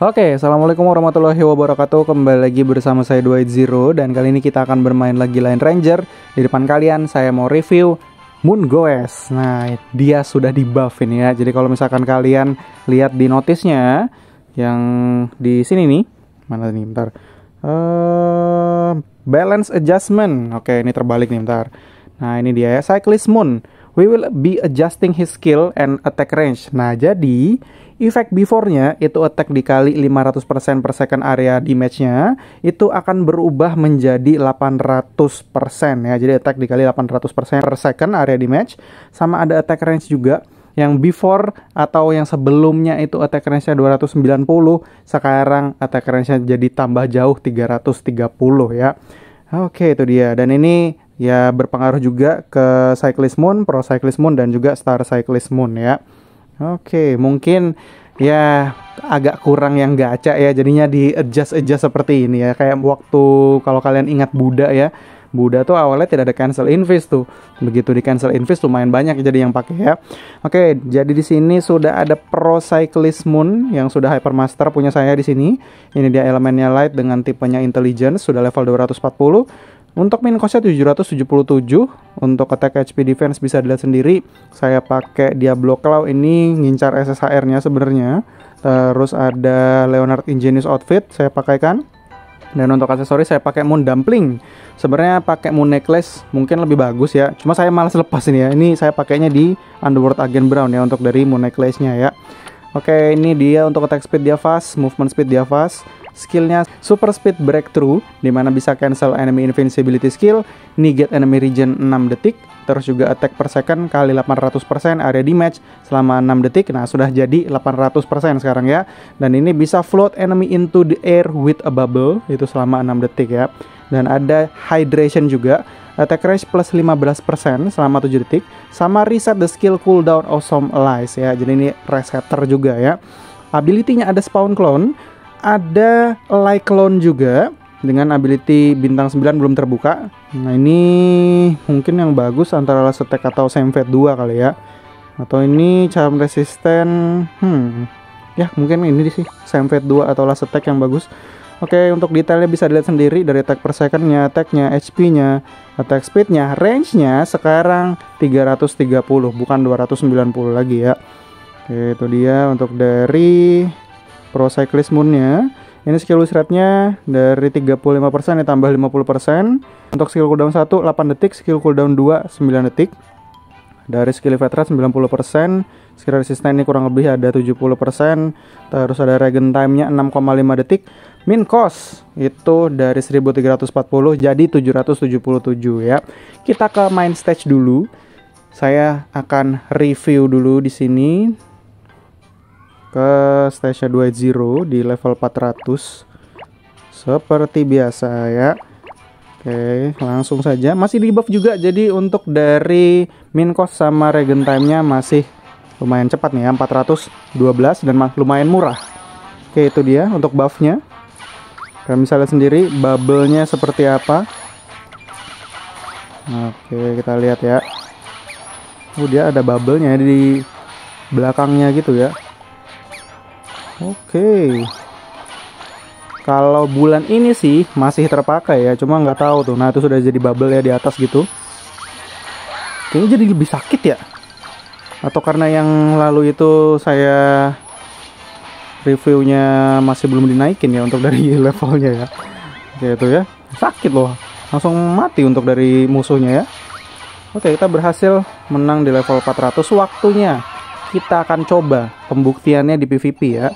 Oke, Assalamualaikum warahmatullahi wabarakatuh. Kembali lagi bersama saya Dwight Zero Dan kali ini kita akan bermain lagi Line Ranger. Di depan kalian saya mau review Moon Goes. Nah, dia sudah di buff ini ya. Jadi kalau misalkan kalian lihat di notisnya Yang di sini nih Mana nih, bentar. Uh, Balance Adjustment. Oke, ini terbalik nih, bentar. Nah, ini dia ya, Cyclist Moon We will be adjusting his skill and attack range Nah, jadi Efek before-nya itu attack dikali 500% per second area damage-nya itu akan berubah menjadi 800% ya. Jadi attack dikali 800% per second area damage sama ada attack range juga yang before atau yang sebelumnya itu attack range-nya 290 sekarang attack range-nya jadi tambah jauh 330 ya. Oke, itu dia. Dan ini ya berpengaruh juga ke Cyclist Moon, Pro Cyclist Moon dan juga Star Cyclist Moon ya. Oke, mungkin ya agak kurang yang gacha ya, jadinya di adjust adjust seperti ini ya. Kayak waktu kalau kalian ingat Buddha ya, Buddha tuh awalnya tidak ada cancel invest tuh. Begitu di cancel invest lumayan banyak jadi yang pakai ya. Oke, jadi di sini sudah ada Pro Cyclist Moon yang sudah Hypermaster punya saya di sini. Ini dia elemennya light dengan tipenya intelligence sudah level 240. Untuk min costnya 777 Untuk attack HP defense bisa dilihat sendiri. Saya pakai Diablo Claw ini ngincar SSHR nya sebenarnya. Terus ada Leonard Ingenious Outfit saya pakaikan. Dan untuk aksesoris saya pakai Moon Dumpling. Sebenarnya pakai Moon Necklace mungkin lebih bagus ya. Cuma saya malas lepas ini ya. Ini saya pakainya di Underworld Agent Brown ya Untuk dari Moon Necklace nya ya. Oke ini dia untuk attack speed dia fast Movement speed dia fast skillnya Super Speed Breakthrough, di mana bisa cancel enemy invincibility skill, negate enemy region 6 detik, terus juga attack per second kali 800% area damage selama 6 detik. Nah, sudah jadi 800% sekarang ya. Dan ini bisa float enemy into the air with a bubble, itu selama 6 detik ya. Dan ada hydration juga, attack range plus 15% selama 7 detik, sama reset the skill cooldown awesome allies ya. Jadi ini resetter juga ya. Ability-nya ada spawn clone, ada like clone juga dengan ability bintang 9 belum terbuka. Nah, ini mungkin yang bagus antara Last Attack atau Semvet 2 kali ya. Atau ini charm resisten hmm. Ya, mungkin ini sih Semvet 2 atau Last Attack yang bagus. Oke, untuk detailnya bisa dilihat sendiri dari attack per secondnya, attacknya, HP-nya, attack speed-nya, range-nya sekarang 330 bukan 290 lagi ya. Oke, itu dia untuk dari Pro Cyclist Moon-nya. Ini skill wish rate-nya dari 35% ditambah 50%. Untuk skill cooldown 1 8 detik, skill cooldown 2 9 detik. Dari skill evade rate 90%, skill resisten ini kurang lebih ada 70%. Terus ada regen time-nya 6,5 detik. Min cost itu dari 1340 jadi 777 ya. Kita ke main stage dulu. Saya akan review dulu di sini ke stage 20 di level 400 seperti biasa ya. Oke langsung saja. Masih di buff juga jadi untuk dari min cost sama regen time nya masih lumayan cepat nih ya. 412 dan lumayan murah. Oke itu dia untuk buffnya. Kalian bisa lihat sendiri bubble-nya seperti apa? Oke kita lihat ya. Oh dia ada bubble-nya di belakangnya gitu ya Oke. Kalau bulan ini sih masih terpakai ya, cuma nggak tahu tuh. Nah itu sudah jadi bubble ya di atas gitu. Kayaknya jadi lebih sakit ya. Atau karena yang lalu itu saya reviewnya masih belum dinaikin ya untuk dari levelnya ya. Gitu ya. Sakit loh. Langsung mati untuk dari musuhnya ya. Oke, kita berhasil menang di level 400 waktunya kita akan coba pembuktiannya di PVP ya.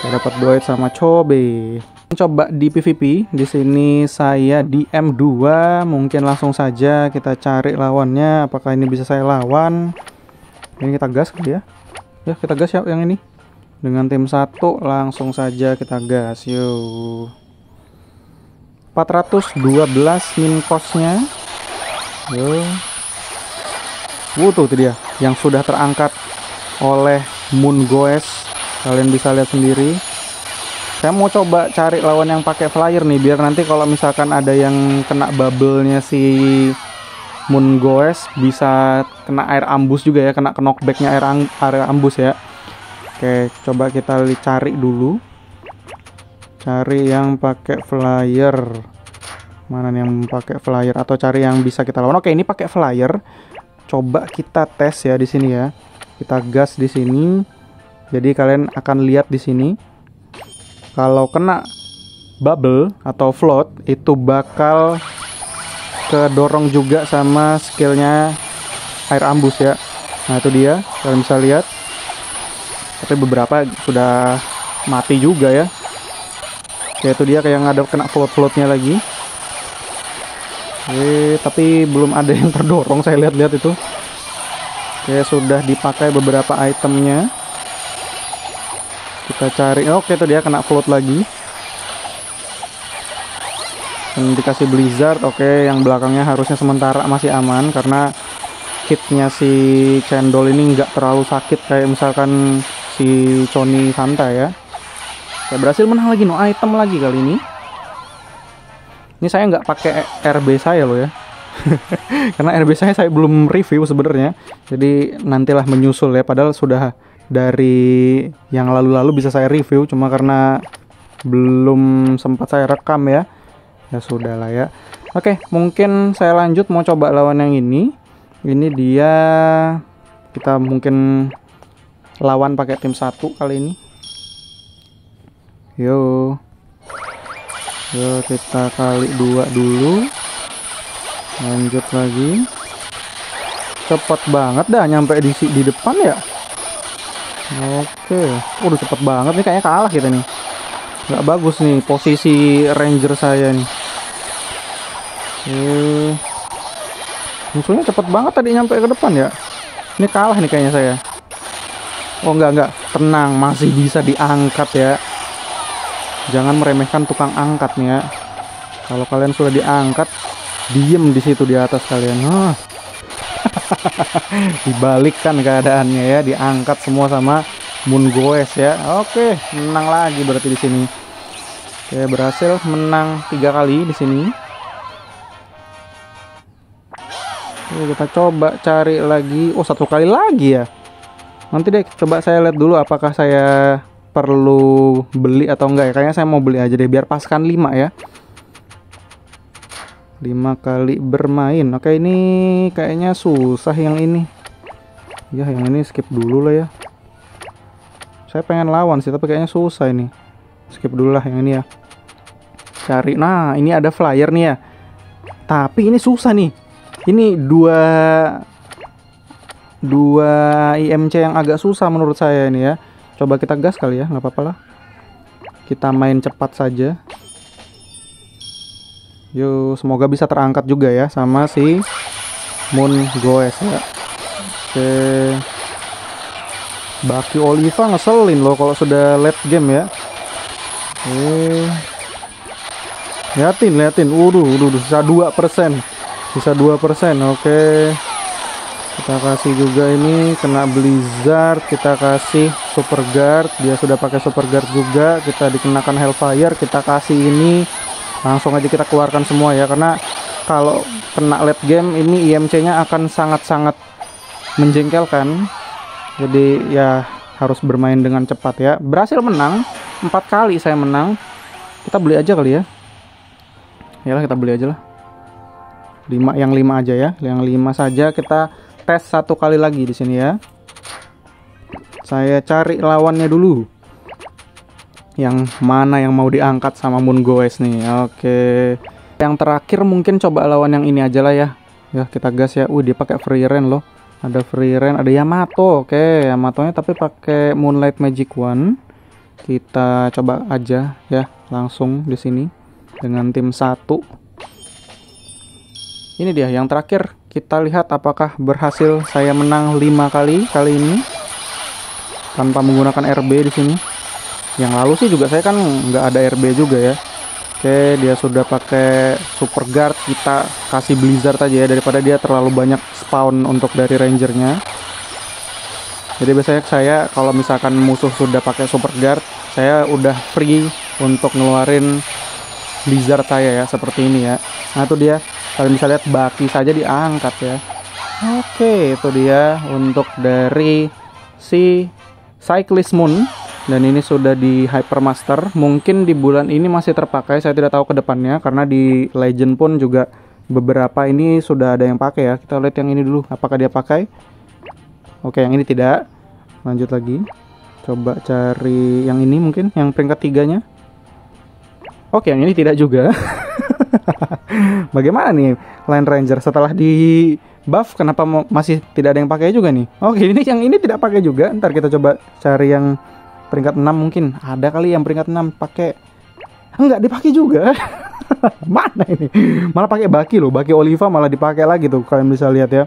Saya dapat duit sama Cobe. Coba di PVP. Di sini saya di M2. Mungkin langsung saja kita cari lawannya. Apakah ini bisa saya lawan? Ini kita gas kali ya. Ya, kita gas ya yang ini. Dengan tim satu langsung saja kita gas. Yuk. 412 min costnya. Yo. Wuh tuh dia yang sudah terangkat oleh Moon Goes. Kalian bisa lihat sendiri. Saya mau coba cari lawan yang pakai flyer nih biar nanti kalau misalkan ada yang kena bubble-nya si Moon Goes bisa kena air ambus juga ya kena knockbacknya air, air ambus ya. Oke coba kita cari dulu. Cari yang pakai flyer. Mana yang pakai flyer? Atau cari yang bisa kita lawan? Oke ini pakai flyer. Coba kita tes ya di sini ya kita gas di sini. Jadi kalian akan lihat di sini kalau kena bubble atau float itu bakal kedorong juga sama skillnya air ambus ya. Nah itu dia. Kalian bisa lihat. Tapi beberapa sudah mati juga ya. Ya itu dia kayak ada kena float-floatnya lagi. Oke, tapi belum ada yang terdorong saya lihat-lihat itu Oke, sudah dipakai beberapa itemnya. Kita cari. Oke itu dia kena float lagi. Dan dikasih blizzard oke yang belakangnya harusnya sementara masih aman karena hitnya si cendol ini nggak terlalu sakit kayak misalkan si Sony Santa ya. Saya berhasil menang lagi no item lagi kali ini. Ini saya nggak pakai RB saya loh ya karena RB saya saya belum review sebenarnya. Jadi nantilah menyusul ya. Padahal sudah dari yang lalu-lalu bisa saya review. Cuma karena belum sempat saya rekam ya. Ya sudah lah ya. Oke mungkin saya lanjut. Mau coba lawan yang ini. Ini dia kita mungkin lawan pakai tim satu kali ini. Yo. Yo kita kali dua dulu lanjut lagi cepet banget dah nyampe di di depan ya Oke, udah cepet banget nih kayaknya kalah kita nih. Gak bagus nih posisi ranger saya nih. Oke. Musuhnya cepet banget tadi nyampe ke depan ya. Ini kalah nih kayaknya saya. Oh enggak enggak, tenang masih bisa diangkat ya. Jangan meremehkan tukang angkat nih ya. Kalau kalian sudah diangkat, diem di situ di atas kalian. Huh? Dibalikkan keadaannya ya diangkat semua sama Moon Goes ya. Oke menang lagi berarti di sini. Oke berhasil menang tiga kali di sini. Oke, kita coba cari lagi. Oh satu kali lagi ya? Nanti deh coba saya lihat dulu apakah saya perlu beli atau enggak ya. Kayaknya saya mau beli aja deh biar paskan 5 ya 5 kali bermain. Oke ini kayaknya susah yang ini. Ya yang ini skip dulu lah ya. Saya pengen lawan sih tapi kayaknya susah ini. Skip dulu lah yang ini ya. Cari. Nah ini ada flyer nih ya. Tapi ini susah nih. Ini dua dua IMC yang agak susah menurut saya ini ya. Coba kita gas kali ya nggak apa-apa lah. Kita main cepat saja Yuk, semoga bisa terangkat juga ya sama si Moon Goes ya. Oke. Baki Oliva ngeselin loh kalau sudah late game ya. Oke. Liatin, liatin. Waduh, waduh, bisa 2%. Bisa 2%. Oke. Kita kasih juga ini kena Blizzard, kita kasih Super Guard, dia sudah pakai Super Guard juga, kita dikenakan Hellfire, kita kasih ini langsung aja kita keluarkan semua ya karena kalau kena late game ini IMC nya akan sangat-sangat menjengkelkan. Jadi ya harus bermain dengan cepat ya. Berhasil menang empat kali saya menang. Kita beli aja kali ya. Ya kita beli aja lah. Lima yang lima aja ya. Yang lima saja kita tes satu kali lagi di sini ya. Saya cari lawannya dulu yang mana yang mau diangkat sama Moon Goes nih. Oke. Yang terakhir mungkin coba lawan yang ini aja lah ya. Ya kita gas ya. Uh dia pakai free rain loh. Ada free rain ada Yamato. Oke Yamato nya tapi pakai Moonlight Magic One. Kita coba aja ya langsung di sini dengan tim satu. Ini dia yang terakhir. Kita lihat apakah berhasil saya menang lima kali kali ini tanpa menggunakan RB di sini yang lalu sih juga saya kan nggak ada RB juga ya. Oke dia sudah pakai super guard kita kasih blizzard aja ya daripada dia terlalu banyak spawn untuk dari rangernya. Jadi biasanya saya kalau misalkan musuh sudah pakai super guard saya udah free untuk ngeluarin blizzard saya ya seperti ini ya. Nah itu dia. Kalian bisa lihat baki saja diangkat ya. Oke itu dia untuk dari si cyclist moon dan ini sudah di Hypermaster. Mungkin di bulan ini masih terpakai saya tidak tahu ke depannya karena di Legend pun juga beberapa ini sudah ada yang pakai ya. Kita lihat yang ini dulu apakah dia pakai? Oke yang ini tidak. Lanjut lagi. Coba cari yang ini mungkin yang peringkat tiganya. Oke yang ini tidak juga. Bagaimana nih Line Ranger? Setelah di buff kenapa masih tidak ada yang pakai juga nih? Oke ini yang ini tidak pakai juga. Ntar kita coba cari yang peringkat 6 mungkin. Ada kali yang peringkat 6 pakai enggak dipakai juga. Mana ini? Malah pakai baki loh baki Oliva malah dipakai lagi tuh kalian bisa lihat ya.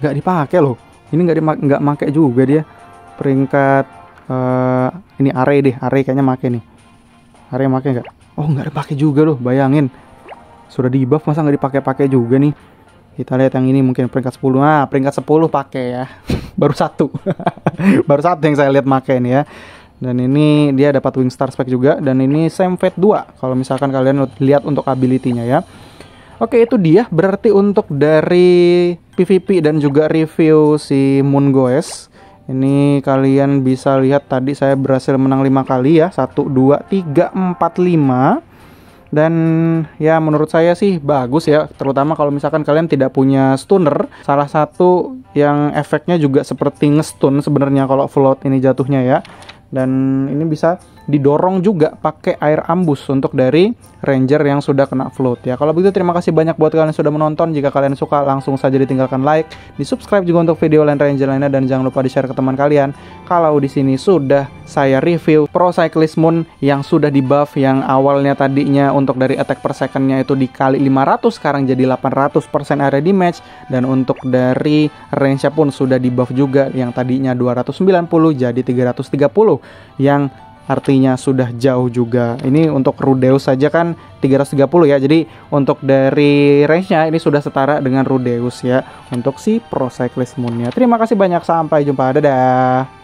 Nggak dipakai loh. Ini nggak nggak make juga dia. Peringkat uh, ini are deh are kayaknya make nih. Are make nggak oh nggak dipakai juga loh bayangin. Sudah di buff masa nggak dipakai-pakai juga nih? Kita lihat yang ini mungkin peringkat 10 nah peringkat 10 pakai ya baru satu. Baru satu yang saya lihat pakai ini ya. Dan ini dia dapat wing star spec juga. Dan ini same fate 2 kalau misalkan kalian lihat untuk ability-nya ya. Oke itu dia. Berarti untuk dari PVP dan juga review si Moon Goes ini kalian bisa lihat tadi saya berhasil menang 5 kali ya. 1, 2, 3, 4, 5 dan ya menurut saya sih bagus ya. Terutama kalau misalkan kalian tidak punya stunner salah satu yang efeknya juga seperti ngestun sebenarnya kalau float ini jatuhnya ya. Dan ini bisa didorong juga pakai air ambus untuk dari ranger yang sudah kena float ya. Kalau begitu terima kasih banyak buat kalian yang sudah menonton. Jika kalian suka langsung saja ditinggalkan like, di subscribe juga untuk video lain ranger lainnya dan jangan lupa di share ke teman kalian. Kalau di sini sudah saya review Pro Cyclist Moon yang sudah di buff yang awalnya tadinya untuk dari attack per secondnya itu dikali 500 sekarang jadi 800% area damage dan untuk dari range pun sudah di buff juga yang tadinya 290 jadi 330 yang artinya sudah jauh juga. Ini untuk Rudeus saja kan 330 ya. Jadi untuk dari range-nya ini sudah setara dengan Rudeus ya untuk si Pro Cyclist Moon-nya. Terima kasih banyak sampai jumpa. Dadah.